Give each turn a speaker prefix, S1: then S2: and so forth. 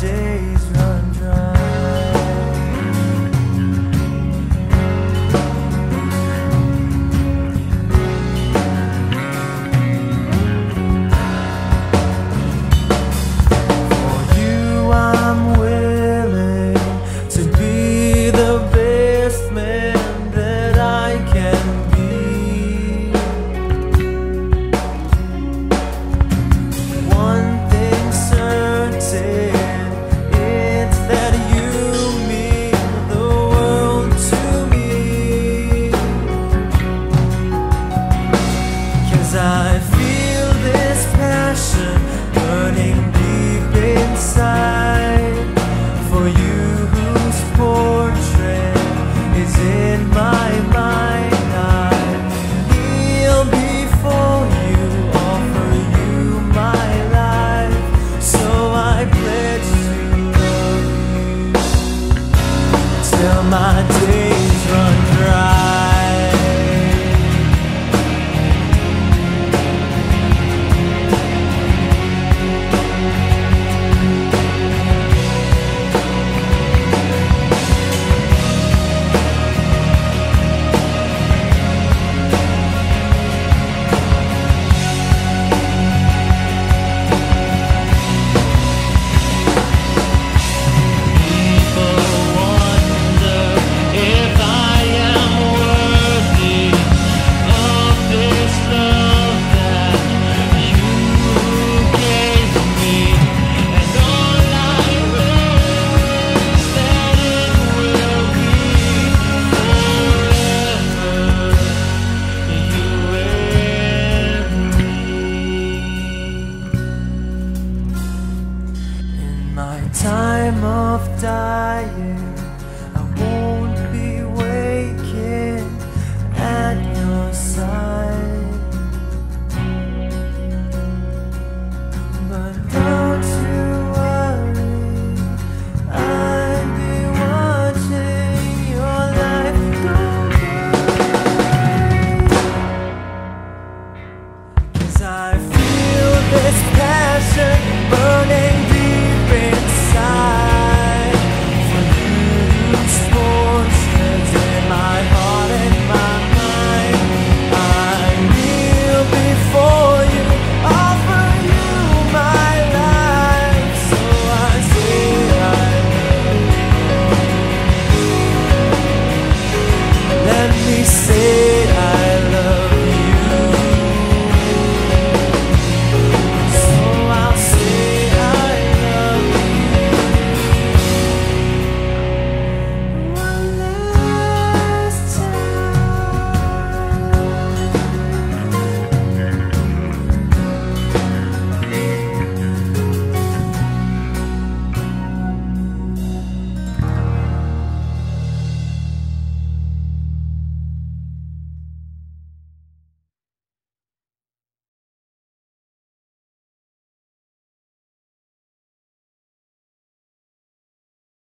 S1: days life. time of dying. I won't be waking at your side. But don't you worry I'll be watching your life. Go by Cause I feel this passion burning